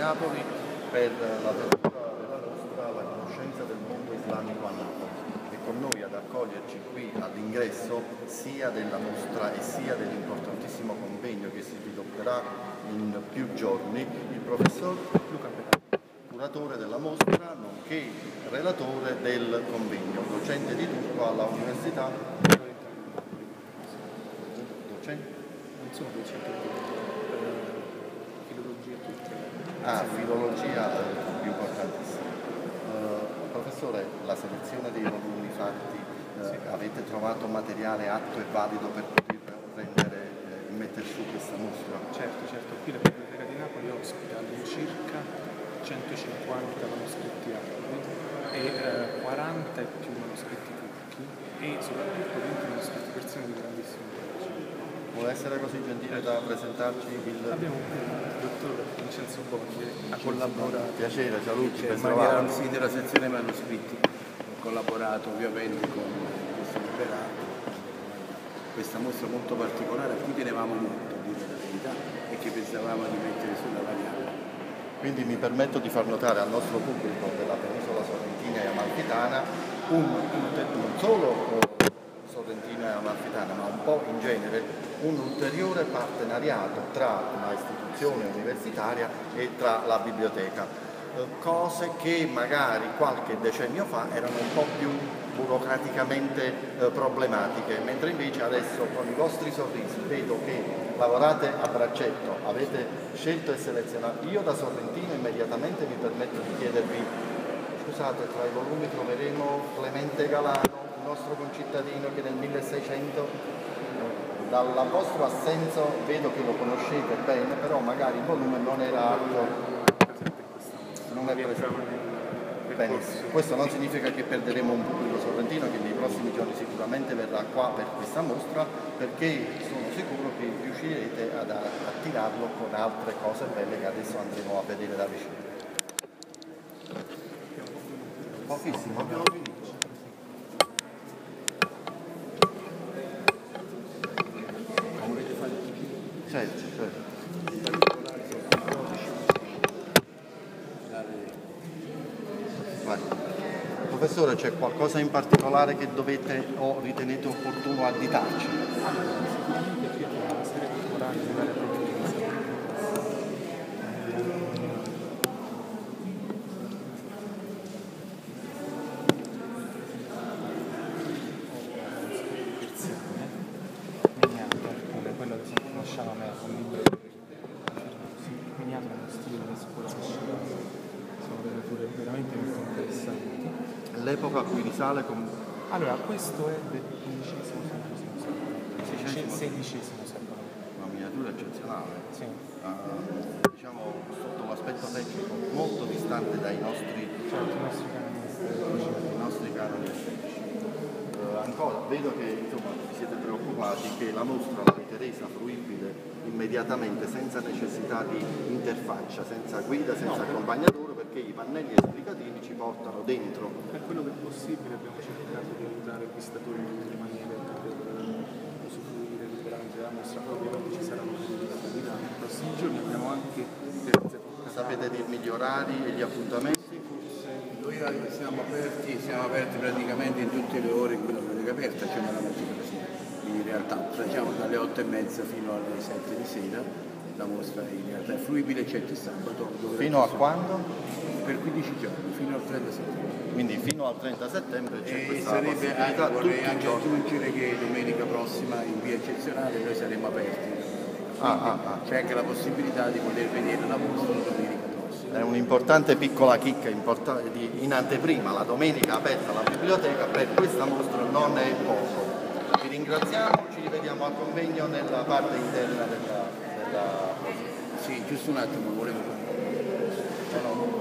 Napoli per l'apertura della mostra La conoscenza del mondo islamico a Napoli e con noi ad accoglierci qui all'ingresso sia della mostra e sia dell'importantissimo convegno che si svilupperà in più giorni il professor Luca Petani, curatore della mostra nonché relatore del convegno, docente di turco alla Università docente? Non sono docente di tutta. Ah, filologia eh, importantissima. Eh, professore, la selezione dei volumi fatti, eh, avete trovato materiale atto e valido per poter rendere, eh, mettere su questa mostra? Certo, certo, qui la Biblioteca di Napoli ospita all'incirca 150 manoscritti arabi e eh, 40 e più manoscritti turchi e soprattutto 20 manoscritti persiani di grandissimo. Vuole essere così gentile da presentarci il... Abbiamo il dottor Vincenzo Boni che ha collaborato. Piacere, saluti, ben trovato. Ramsì della sezione manoscritti, ho collaborato ovviamente con questo operato, questa mostra molto particolare a cui tenevamo molto, a dire la verità, e che pensavamo di mettere sulla variante. Quindi mi permetto di far notare al nostro pubblico della penisola sorrentina e amalfitana un, non solo sorrentina e amalfitana, ma un po' in genere un ulteriore partenariato tra una istituzione universitaria e tra la biblioteca. Eh, Cose che magari qualche decennio fa erano un po' più burocraticamente eh, problematiche, mentre invece adesso con i vostri sorrisi vedo che lavorate a braccetto, avete scelto e selezionato. Io da Sorrentino immediatamente mi permetto di chiedervi, scusate, tra i volumi troveremo Clemente Galano, il nostro concittadino che nel 1600, eh, dal vostro assenso vedo che lo conoscete bene, però magari il volume non era atto non è presente. Benissimo. Questo non significa che perderemo un pubblico sorrentino che nei prossimi giorni sicuramente verrà qua per questa mostra perché sono sicuro che riuscirete ad attirarlo con altre cose belle che adesso andremo a vedere da vicino. Pochissimo, abbiamo finito. Certo, certo. Professore, c'è qualcosa in particolare che dovete o ritenete opportuno additarci? Sicuramente qui abbiamo una serie di corali di varia provenienza. Persiane, miniato, alcune, quello che si conosciamo me, un libro sì, miniato nello stile della scuola di Shiraz. Sono delle letture veramente molto interessanti. L'epoca a cui risale con... Allora, questo è del XV secolo, XVI secolo. una miniatura eccezionale, Sì. eh, diciamo sotto l'aspetto tecnico molto distante dai nostri, Certo, i nostri canoni i nostri canoni estetici. Eh, ancora, vedo che insomma, vi siete preoccupati che la mostra l'avete resa fruibile immediatamente senza necessità di interfaccia, senza guida, senza accompagnatore perché i pannelli esplicativi ci portano dentro. Per quello che è possibile abbiamo cercato di aiutare il visitatore in tutte le maniere per poter usufruire liberamente della mostra, poi ovviamente ci saranno delle attività nei prossimi giorni, abbiamo anche Sapete dirmi gli orari e gli appuntamenti? Noi siamo aperti, siamo aperti praticamente in tutte le ore in cui la biblioteca è aperta, cioè nella mattina. In realtà facciamo dalle 8 e mezza fino alle 7 di sera, la mostra in realtà è fruibile, eccetto il sabato. Fino a quando? Per 15 giorni, fino al 30 settembre. Quindi fino al 30 settembre c'è E questa sarebbe anche, vorrei anche aggiungere che domenica prossima in via eccezionale noi saremo aperti. Ah, ah, ah. C'è anche la possibilità di poter vedere la mostra domenica prossima. È un'importante piccola chicca di- in anteprima, la domenica aperta la biblioteca per questa mostra non è poco. Vi ringraziamo, ci rivediamo al convegno nella parte interna della, da... Sì, giusto un attimo, volevo... No, no.